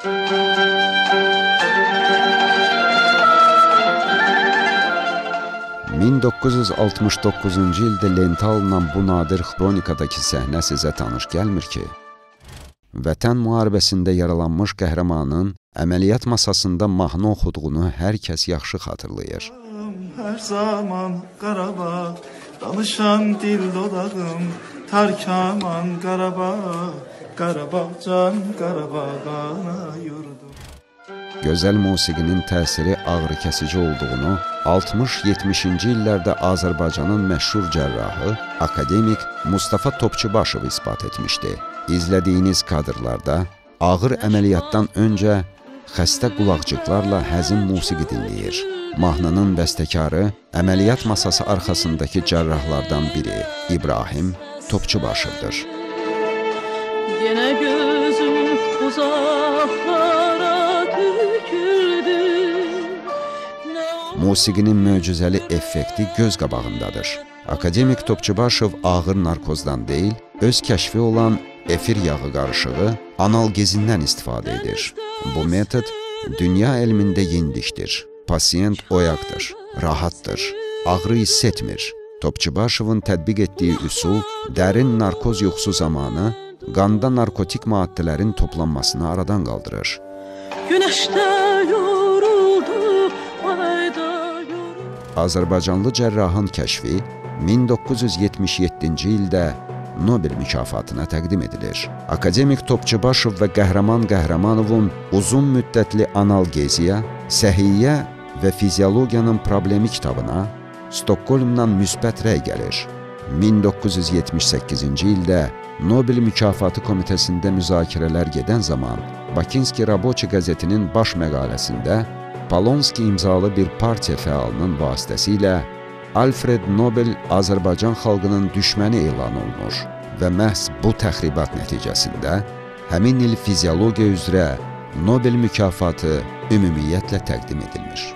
1969-cu ildə lentə alınan bu nadir xronikadakı səhnə sizə tanış gəlmir ki? Vətən müharibəsində yaralanmış qəhrəmanın əməliyyat masasında mahnı oxuduğunu hər kəs yaxşı xatırlayır. Hər zaman Qarabağ, danışan dil dodağım, Tarkaman Qarabağ, Qarabağ can, Qarabağ qana yurdum. Gözəl musiqinin təsiri ağrı-kəsici olduğunu 60-70-ci illərdə Azərbaycanın məşhur cərrahı, akademik Mustafa Topçubaşov isbat etmişdi. İzlədiyiniz kadrlarda ağır əməliyyatdan öncə xəstə qulaqcıqlarla həzin musiqi dinləyir. Mahnının bəstəkarı əməliyyat masası arxasındakı cərrahlardan biri İbrahim Topçubaşovdur. Yenə gözüm uzaqlara tüküldü. Musiqinin möcüzəli effekti göz qabağındadır. Akademik Topçubaşov ağır narkozdan deyil, öz kəşfi olan efir yağı qarışığı analgezindən istifadə edir. Bu metod dünya elmində yendikdir. Pasiyent oyaqdır, rahatdır, ağrı hiss etmir. Topçubaşovun tətbiq etdiyi üsul dərin narkoz yuxusu zamanı qanda narkotik maddələrin toplanmasını aradan qaldırır. Günəşdə yoruldu, ayda yoruldu. Azərbaycanlı cərrahın kəşfi 1977-ci ildə Nobel mükafatına təqdim edilir. Akademik Topçubaşov və Qəhrəman Qəhrəmanovun uzun müddətli analgeziya, səhiyyə və fiziologiyanın problemi kitabına Stokkolmdan müsbət rəy gəlir. 1978-ci ildə Nobel mükafatı komitəsində müzakirələr gedən zaman Bakinski Raboçi qəzetinin baş məqaləsində Polonski imzalı bir partiya fəalının vasitəsilə Alfred Nobel Azərbaycan xalqının düşməni elan olunur və məhz bu təxribat nəticəsində həmin il fiziologiya üzrə Nobel mükafatı ümumiyyətlə təqdim edilmiş.